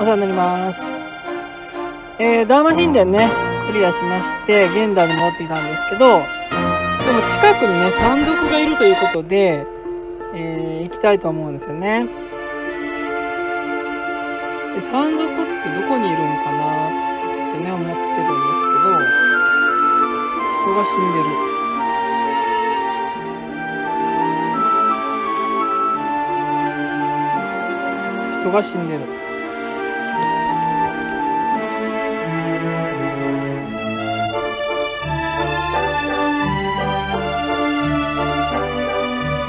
お世話になります。えー、ダーマ神殿ね、クリアしまして、現代に戻ってきたんですけど、でも近くにね、山賊がいるということで、えー、行きたいと思うんですよね。で山賊ってどこにいるんかなってちょっとね、思ってるんですけど、人が死んでる。人が死んでる。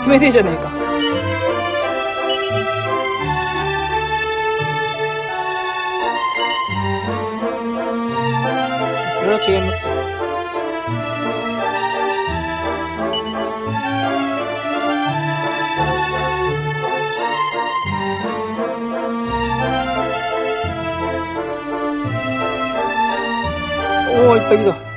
冷てえじゃねえか。それは違いますよ。おお、いっぱいいる。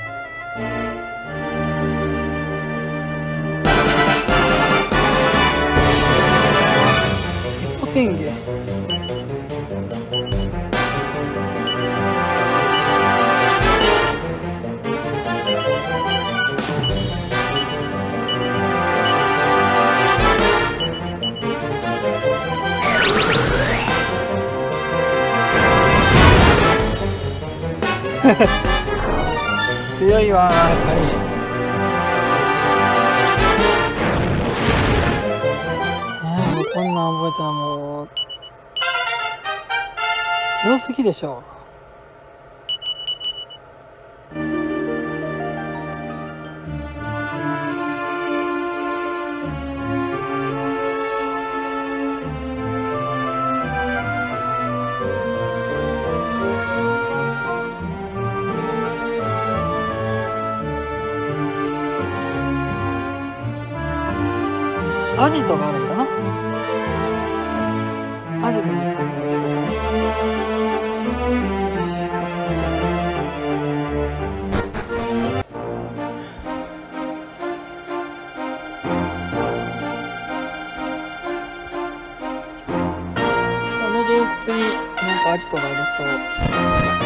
強いわ。やっぱりねもうこんなん覚えたらもう強すぎでしょアジトがあるんかな？アジトに行ってみましょうかねこの洞窟になんかアジトがありそう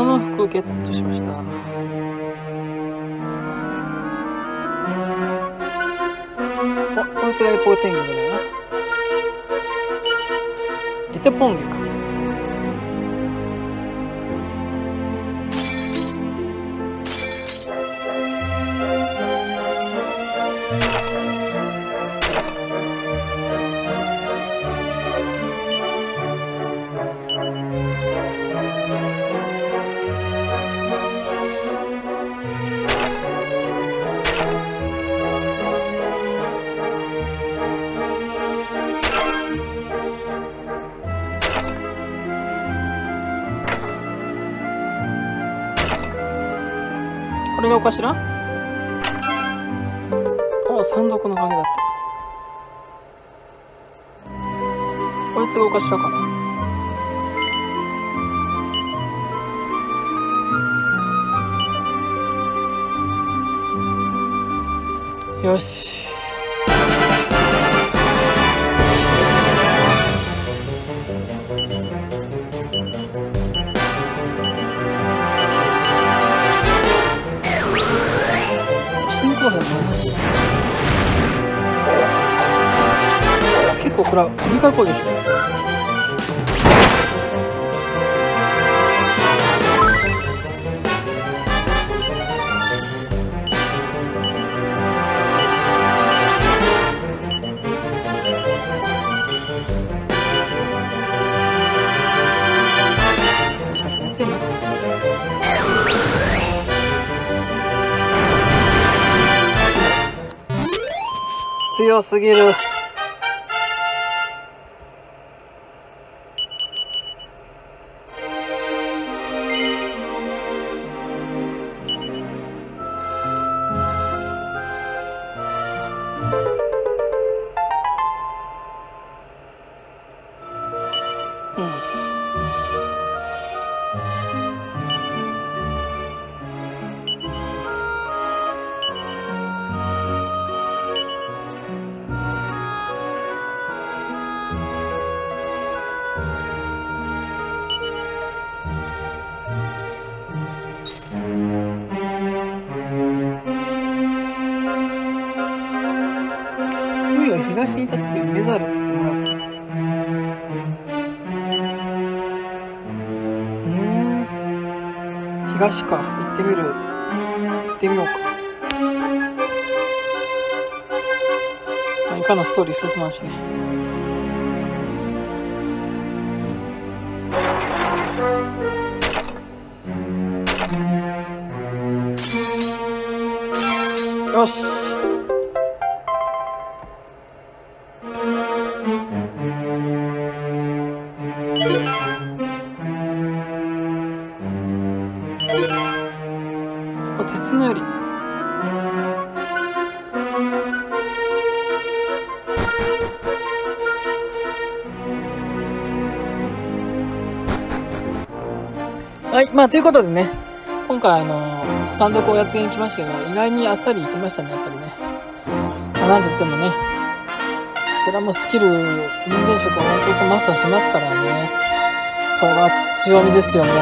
布の服をゲットしました。おこいつがエポーテングだよなエテポンゲか。これがお頭お山賊の影だった。こいつがお頭かな？よし食らう2回攻撃強すぎる。東か。行ってみる。行ってみようか。まあいかのストーリー進まんしね。よし。はいまあということでね。今回あの山賊をやっつけに来ましたけど意外にあっさりいきましたねやっぱりね、まあ、なんといってもね。それはもうスキル人間色を本当とマスターしますからね。これは強みですよもう。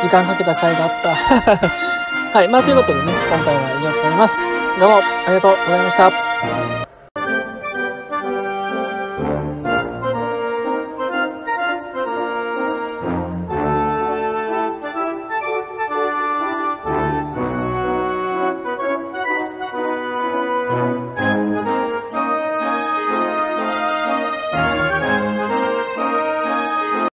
時間かけた甲斐があった。はい。まあ、ということでね、今回は以上となります。どうもありがとうございました。